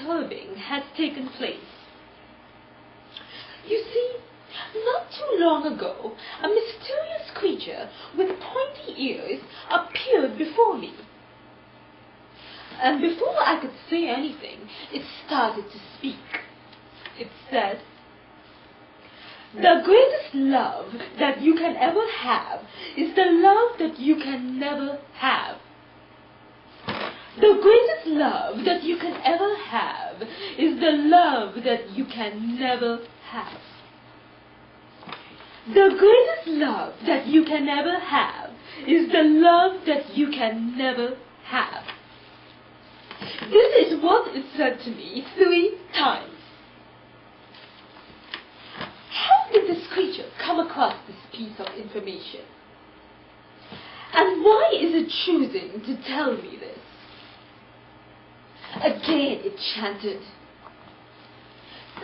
disturbing has taken place. You see, not too long ago, a mysterious creature with pointy ears appeared before me. And before I could say anything, it started to speak. It said, The greatest love that you can ever have is the love that you can never have. The greatest love that you can ever have is the love that you can never have. The greatest love that you can ever have is the love that you can never have. This is what is said to me three times. How did this creature come across this piece of information? And why is it choosing to tell me? Again it chanted,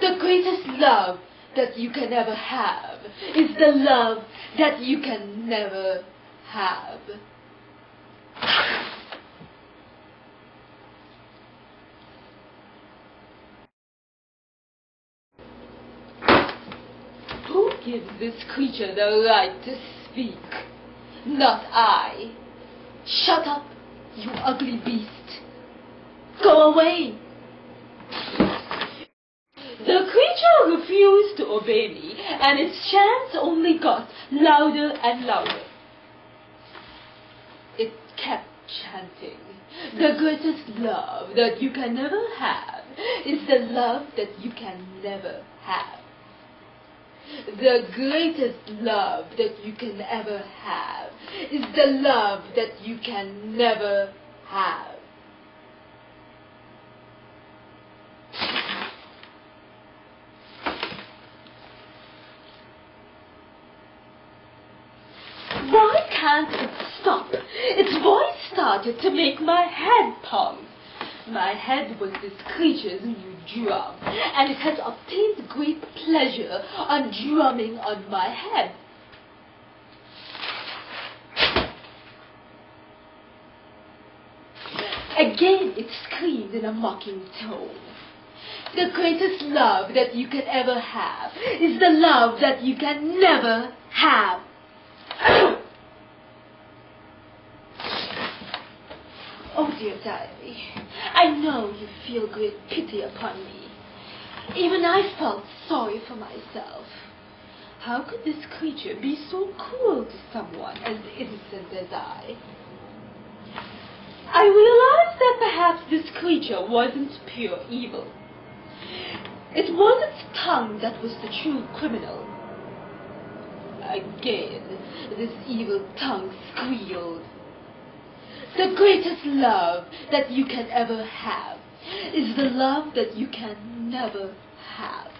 The greatest love that you can ever have is the love that you can never have. Who gives this creature the right to speak? Not I. Shut up, you ugly beast. Away. The creature refused to obey me, and its chants only got louder and louder. It kept chanting, The greatest love that you can never have is the love that you can never have. The greatest love that you can ever have is the love that you can never have. It stop? Its voice started to make my head pound. My head was this creature's new drum, and it has obtained great pleasure on drumming on my head. Again it screamed in a mocking tone. The greatest love that you can ever have is the love that you can never have. dear diary, I know you feel great pity upon me. Even I felt sorry for myself. How could this creature be so cruel to someone as innocent as I? I realized that perhaps this creature wasn't pure evil. It was its tongue that was the true criminal. Again, this evil tongue squealed. The greatest love that you can ever have is the love that you can never have.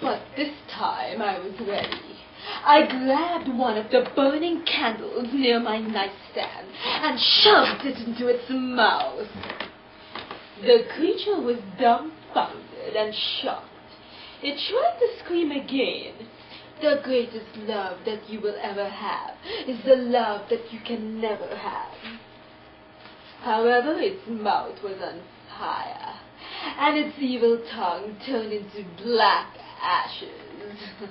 But this time I was ready. I grabbed one of the burning candles near my nightstand and shoved it into its mouth. The creature was dumbfounded and shocked. It tried to scream again. The greatest love that you will ever have is the love that you can never have. However, its mouth was on fire, and its evil tongue turned into black ashes.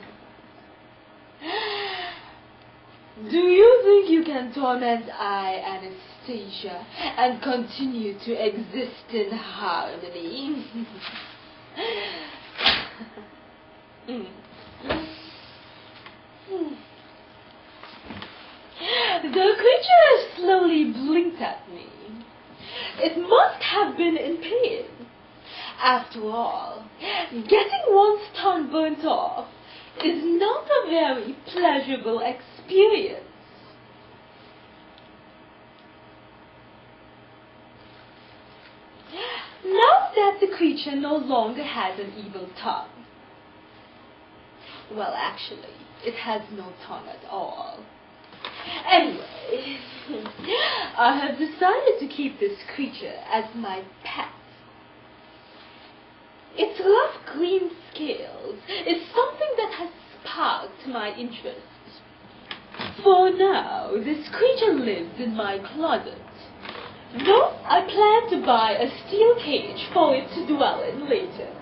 Do you think you can torment I, Anastasia, and continue to exist in harmony? Mm. The creature slowly blinked at me. It must have been in pain. After all, getting one's tongue burnt off is not a very pleasurable experience. Now that the creature no longer has an evil tongue, well, actually, it has no tongue at all. Anyway, I have decided to keep this creature as my pet. Its rough green scales is something that has sparked my interest. For now, this creature lives in my closet. Though I plan to buy a steel cage for it to dwell in later.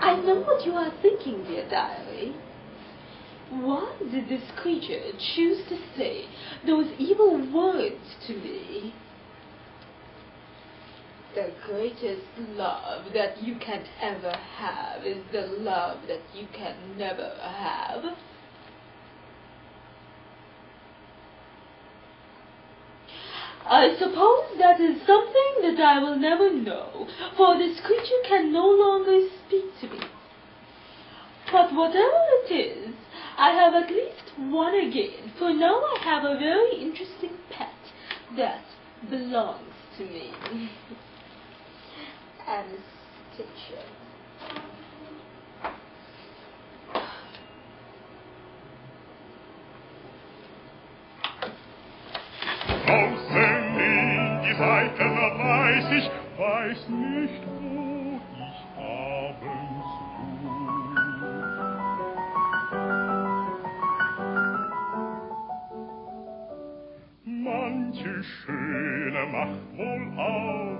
I know what you are thinking, dear diary. Why did this creature choose to say those evil words to me? The greatest love that you can ever have is the love that you can never have. I suppose that is something that I will never know, for this creature can no longer speak to me. But whatever it is, I have at least won again, for now I have a very interesting pet that belongs to me. Anastasia. Draußen in die Seiten reiß ich, weiß nicht, wo macht wohl auf